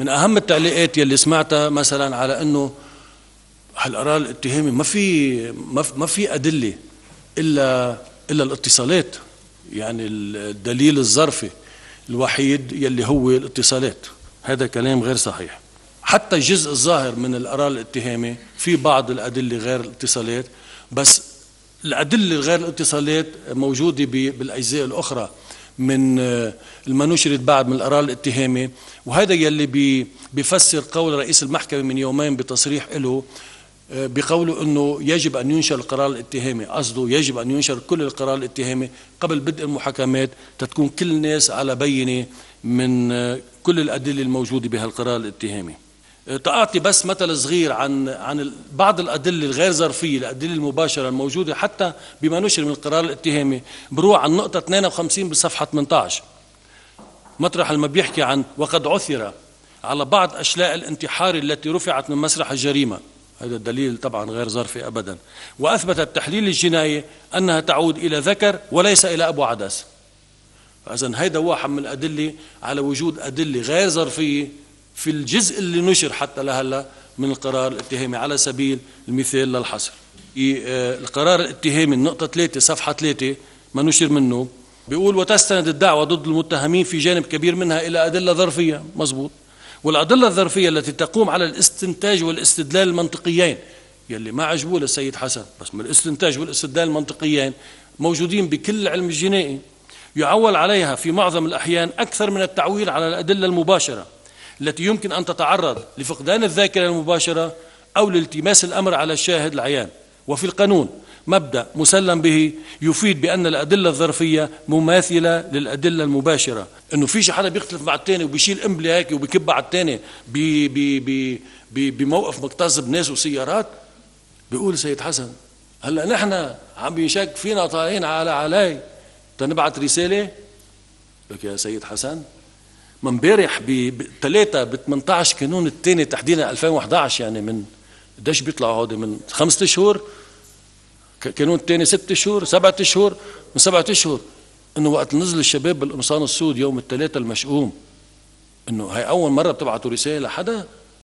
من أهم التعليقات يلي سمعتها مثلا على إنه هالقرار الاتهامي ما في ما في أدلة إلا إلا الاتصالات يعني الدليل الظرفي الوحيد يلي هو الاتصالات. هذا كلام غير صحيح. حتى الجزء الظاهر من القرار الاتهامي في بعض الأدلة غير الاتصالات بس الأدلة غير الاتصالات موجودة بالأجزاء الأخرى. من المنشرت بعد من القرار الاتهامي. وهذا يلي بيفسر قول رئيس المحكمة من يومين بتصريح له بقوله إنه يجب أن ينشر القرار الاتهامي. قصده يجب أن ينشر كل القرار الاتهامي قبل بدء المحاكمات تتكون كل الناس على بينة من كل الأدلة الموجودة بهالقرار الاتهامي. تعطي بس مثل صغير عن عن بعض الأدلة الغير ظرفية الأدلة المباشرة الموجودة حتى بما نشر من القرار الاتهامي بروح عن نقطة 52 بصفحة 18 مطرح لما بيحكي عن وقد عثر على بعض أشلاء الانتحار التي رفعت من مسرح الجريمة. هذا الدليل طبعا غير ظرفي ابدا. واثبت التحليل الجنائي أنها تعود إلى ذكر وليس إلى أبو عدس فاذا هيدا واحد من الأدلة على وجود أدلة غير ظرفية في الجزء اللي نشر حتى لهلا من القرار الاتهامي على سبيل المثال للحصر. آه، القرار الاتهامي النقطة 3 صفحة 3 ما نشر منه بيقول وتستند الدعوة ضد المتهمين في جانب كبير منها إلى أدلة ظرفية. مزبوط والأدلة الظرفية التي تقوم على الاستنتاج والاستدلال المنطقيين يلي ما عجبوه للسيد حسن بس من الاستنتاج والاستدلال المنطقيين موجودين بكل العلم الجنائي يعول عليها في معظم الأحيان أكثر من التعويل على الأدلة المباشرة. التي يمكن أن تتعرض لفقدان الذاكرة المباشرة أو لالتماس الأمر على الشاهد العيان. وفي القانون مبدأ مسلم به يفيد بأن الأدلة الظرفية مماثلة للأدلة المباشرة. إنه في حدا بيختلف مع الثاني وبيشيل قنبلة هيك وبيكب على الثاني بموقف مكتظ بناس وسيارات. بيقول سيد حسن هلأ نحن عم بيشك فينا طالعين على علي؟ تنبعت رسالة؟ لك يا سيد حسن من امبارح ب 3 ب 18 كانون الثاني تحديدا 2011 يعني من قديش بيطلعوا هودي من خمسة شهور؟ كانون الثاني ست شهور سبعة شهور؟ من سبعة اشهر إنه وقت نزل الشباب بالقمصان السود يوم الثلاثاء المشؤوم إنه هي أول مرة بتبعتوا رسالة لحدا؟